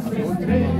três, três.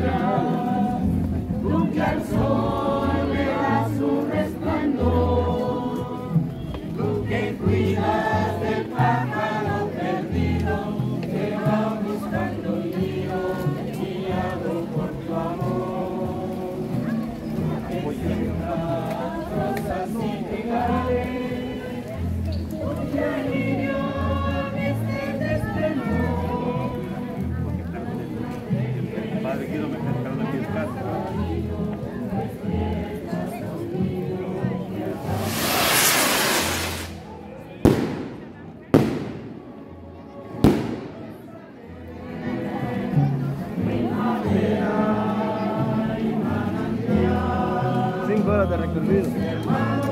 horas de recorrido.